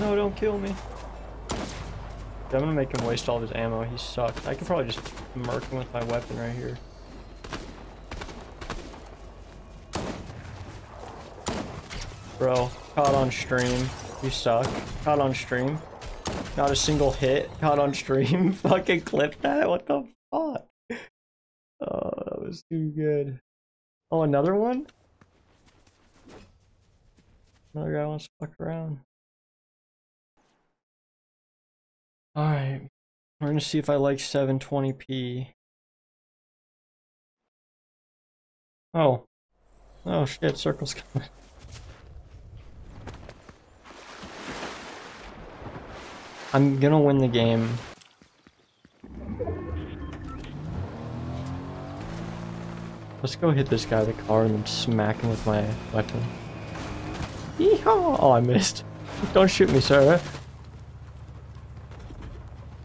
No, don't kill me. I'm gonna make him waste all his ammo. He sucks. I could probably just murk him with my weapon right here. Bro, caught on stream. You suck. Caught on stream. Not a single hit. Caught on stream. Fucking clip that. What the fuck? Oh, that was too good. Oh, another one? Another guy wants to fuck around. Alright. We're gonna see if I like 720p. Oh. Oh shit, circle's coming. I'm gonna win the game. Let's go hit this guy with the car and then smack him with my weapon. Yeehaw! Oh, I missed. Don't shoot me, sir.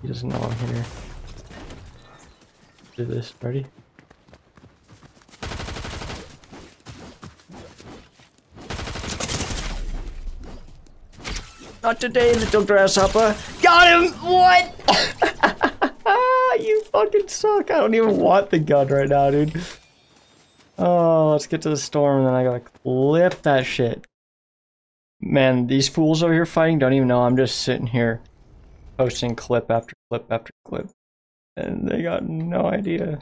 He doesn't know I'm here. Do this. Ready? Not today, little grasshopper. Got him! What? you fucking suck. I don't even want the gun right now, dude. Oh, let's get to the storm, and then I gotta clip that shit. Man, these fools over here fighting don't even know I'm just sitting here posting clip after clip after clip. And they got no idea.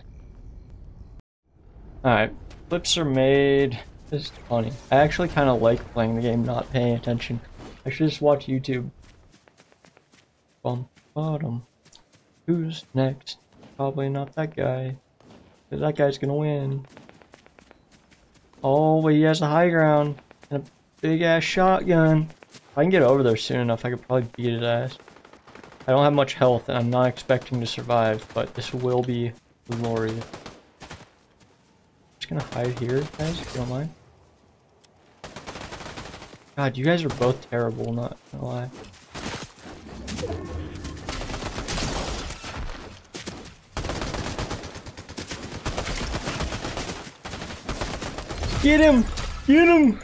Alright, clips are made. It's funny. I actually kind of like playing the game, not paying attention. I should just watch YouTube. Bum, bottom. Who's next? Probably not that guy. Cause that guy's gonna win. Oh, but he has a high ground. And a big ass shotgun. If I can get over there soon enough, I could probably beat his ass. I don't have much health, and I'm not expecting to survive, but this will be glorious. Just gonna hide here, guys, if you don't mind. God, you guys are both terrible, not gonna lie. Get him! Get him!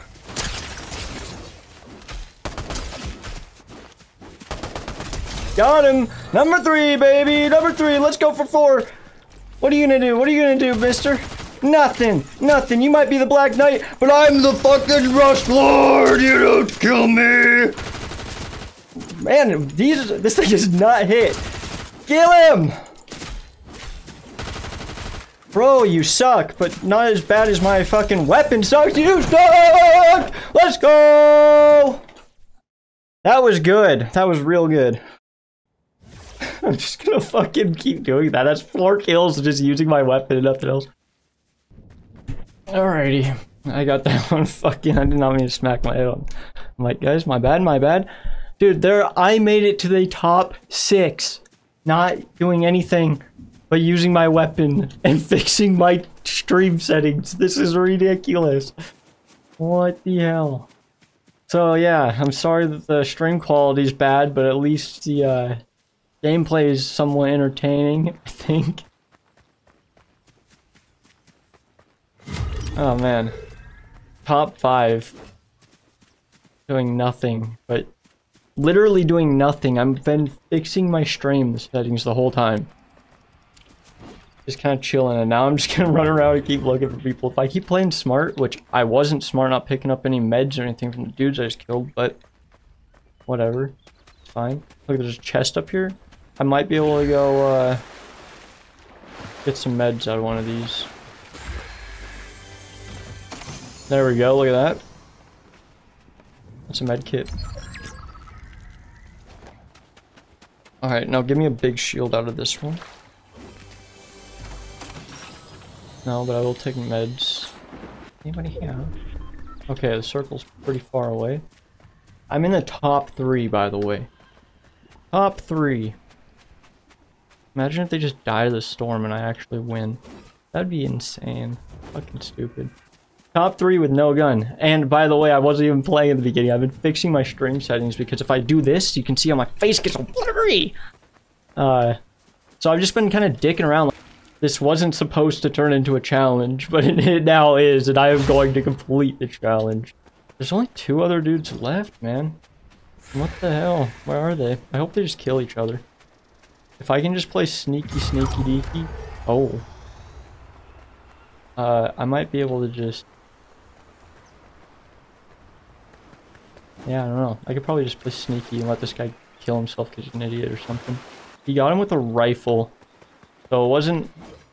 Got him! Number three, baby! Number three, let's go for four! What are you gonna do? What are you gonna do, mister? Nothing! Nothing! You might be the Black Knight, but I'm the fucking Rust Lord! You don't kill me! Man, these this thing is not hit. Kill him! Bro, you suck, but not as bad as my fucking weapon sucks. You suck! Let's go! That was good. That was real good. I'm just gonna fucking keep doing that. That's four kills just using my weapon and nothing else. Alrighty. I got that one fucking I did not mean to smack my head on. I'm like, guys, my bad, my bad. Dude, there I made it to the top six. Not doing anything but using my weapon and fixing my stream settings. This is ridiculous. What the hell? So yeah, I'm sorry that the stream quality is bad, but at least the uh, Gameplay is somewhat entertaining, I think. Oh man. Top 5. Doing nothing, but literally doing nothing. I've been fixing my stream settings the whole time. Just kind of chilling, and now I'm just gonna run around and keep looking for people. If I keep playing smart, which I wasn't smart, not picking up any meds or anything from the dudes I just killed, but whatever. It's fine. Look, there's a chest up here. I might be able to go, uh, get some meds out of one of these. There we go, look at that. That's a med kit. Alright, now give me a big shield out of this one. No, but I will take meds. Anybody here? Okay, the circle's pretty far away. I'm in the top three, by the way. Top three. Imagine if they just die to the storm and I actually win. That'd be insane. Fucking stupid. Top three with no gun. And by the way, I wasn't even playing at the beginning. I've been fixing my stream settings because if I do this, you can see how my face gets blurry. Uh, so I've just been kind of dicking around. This wasn't supposed to turn into a challenge, but it now is, and I am going to complete the challenge. There's only two other dudes left, man. What the hell? Where are they? I hope they just kill each other. If I can just play sneaky, sneaky, deaky. Oh. Uh, I might be able to just... Yeah, I don't know. I could probably just play sneaky and let this guy kill himself because he's an idiot or something. He got him with a rifle. So it wasn't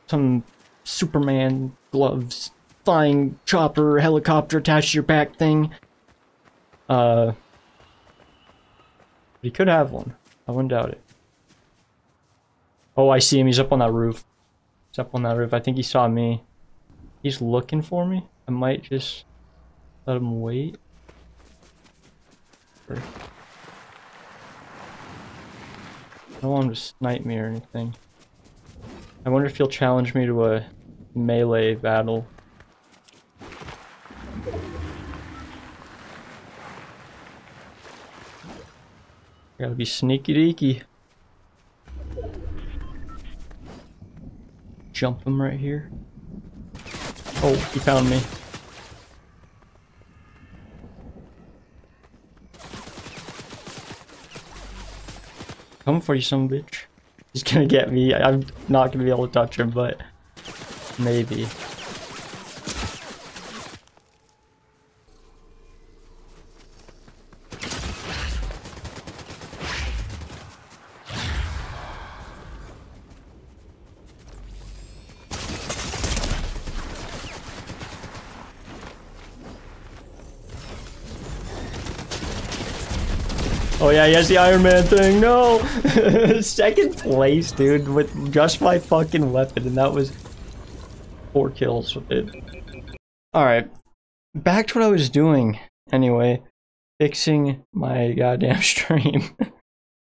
some Superman gloves, flying chopper, helicopter attached to your back thing. Uh, he could have one. I wouldn't doubt it. Oh, I see him. He's up on that roof. He's up on that roof. I think he saw me. He's looking for me. I might just let him wait. I don't want him to snipe me or anything. I wonder if he'll challenge me to a melee battle. Gotta be sneaky deaky. Jump him right here. Oh, he found me. Come for you, some bitch. He's gonna get me. I'm not gonna be able to touch him, but maybe. Oh yeah, he has the Iron Man thing. No! Second place, dude, with just my fucking weapon, and that was four kills with it. Alright, back to what I was doing. Anyway, fixing my goddamn stream.